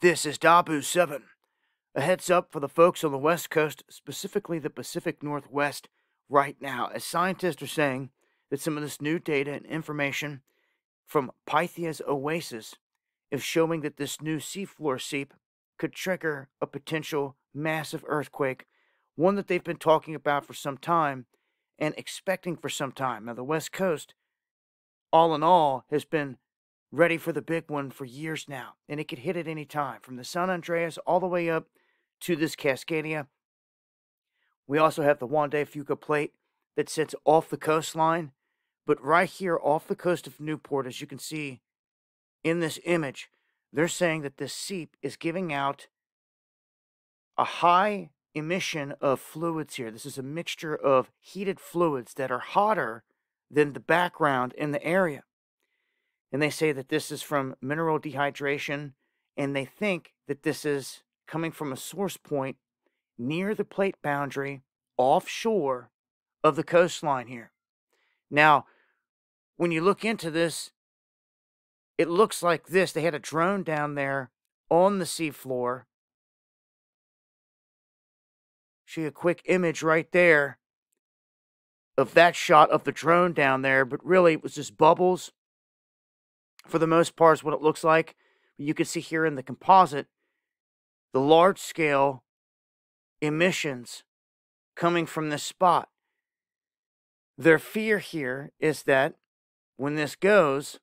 This is Dahboo 7. A heads up for the folks on the West Coast, specifically the Pacific Northwest, right now, as scientists are saying that some of this new data and information from Pythia's Oasis is showing that this new seafloor seep could trigger a potential massive earthquake, one that they've been talking about for some time and expecting for some time. Now, the West Coast, all in all, has been ready for the big one for years now, and it could hit at any time, from the San Andreas all the way up to this Cascadia. We also have the Juan de Fuca plate that sits off the coastline, but right here off the coast of Newport, as you can see in this image, they're saying that this seep is giving out a high emission of fluids here. This is a mixture of heated fluids that are hotter than the background in the area. And they say that this is from mineral dehydration, and they think that this is coming from a source point near the plate boundary offshore of the coastline here. Now, when you look into this, it looks like this. They had a drone down there on the seafloor. See a quick image right there of that shot of the drone down there, but really it was just bubbles for the most part, is what it looks like. You can see here in the composite the large scale emissions coming from this spot. Their fear here is that when this goes,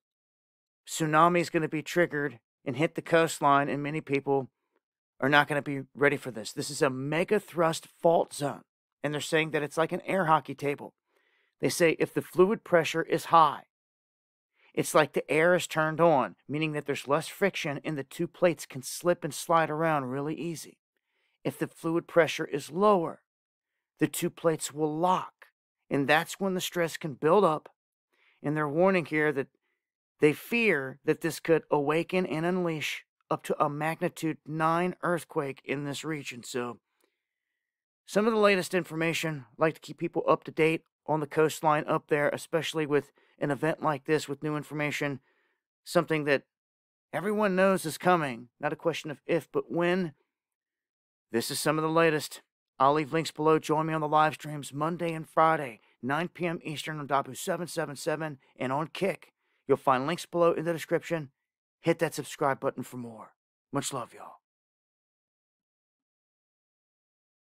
tsunami is going to be triggered and hit the coastline, and many people are not going to be ready for this. This is a mega thrust fault zone, and they're saying that it's like an air hockey table. They say if the fluid pressure is high, it's like the air is turned on, meaning that there's less friction and the two plates can slip and slide around really easy. If the fluid pressure is lower, the two plates will lock, and that's when the stress can build up. And they're warning here that they fear that this could awaken and unleash up to a magnitude 9 earthquake in this region. So, some of the latest information, like to keep people up to date on the coastline up there, especially with an event like this with new information, something that everyone knows is coming. Not a question of if, but when. This is some of the latest. I'll leave links below. Join me on the live streams Monday and Friday, 9 p.m. Eastern on Dahboo 777 and on Kick. You'll find links below in the description. Hit that subscribe button for more. Much love, y'all.